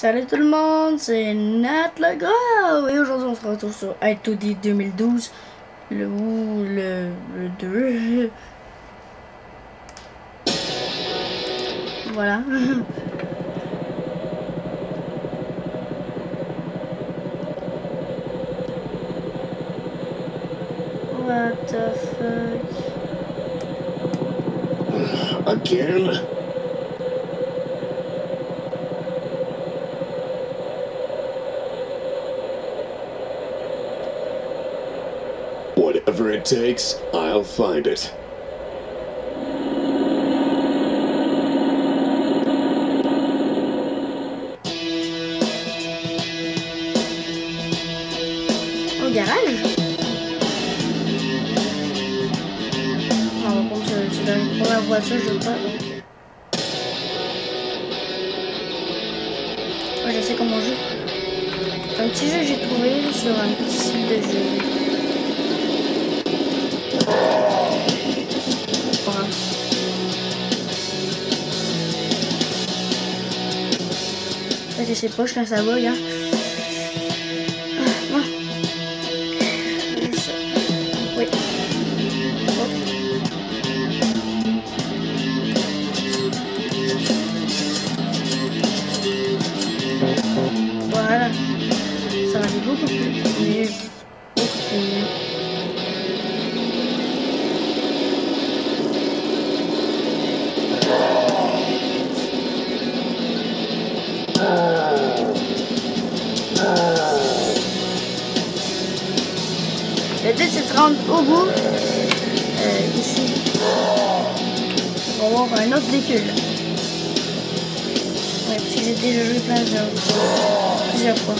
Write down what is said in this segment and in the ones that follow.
Salut tout le monde, c'est Nat le Gros et aujourd'hui on se retrouve sur i 2012, le ou le, le 2. Voilà. What the fuck? Again? Whatever it takes, I'll find it. Au garage? Par contre, c'est- dans une première voiture, je veux pas, donc... Ouais, je sais comment jouer. Un petit jeu j'ai trouvé sur un petit site de jeu. Sais pas, je quand ça bug, hein. Le but c'est de rendre au bout, euh, ici. On va voir un autre véhicule. Ouais, parce que j'ai déjà joué plein de. Plusieurs fois.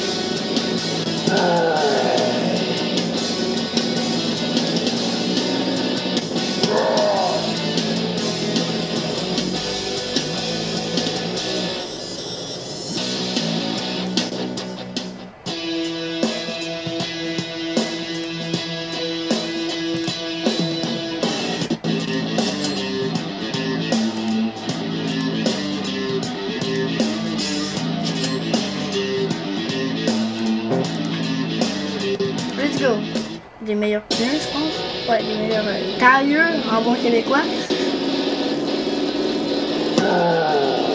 Meilleurs je pense. Ouais, des meilleurs euh, tailleux en bon québécois. Je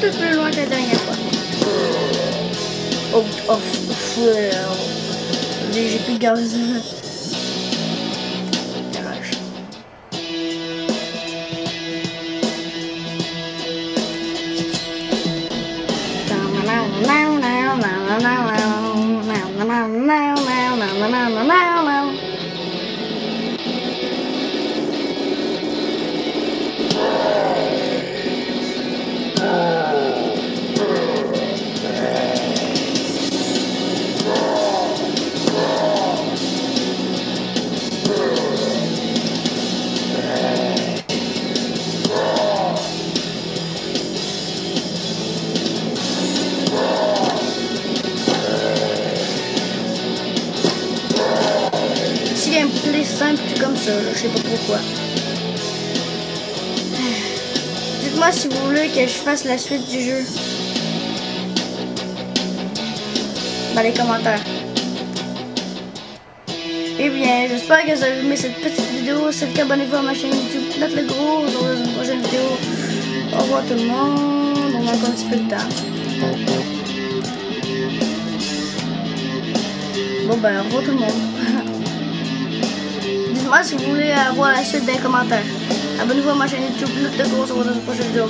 petit peu plus loin que la dernière fois. Oh, oh, euh, j'ai j'ai plus de gaz. Garage. Simple comme ça, je sais pas pourquoi. Dites-moi si vous voulez que je fasse la suite du jeu. Dans les commentaires. Eh bien, j'espère que vous avez aimé cette petite vidéo. C'est le abonnez-vous à ma chaîne YouTube. Note le gros. Dans une prochaine vidéo. Au revoir tout le monde. On a encore un petit peu de temps. Bon ben, au revoir tout le monde. Dites-moi si vous voulez avoir la suite des commentaires. Abonnez-vous à ma chaîne YouTube, Note le gros, on se dans une prochaine vidéo.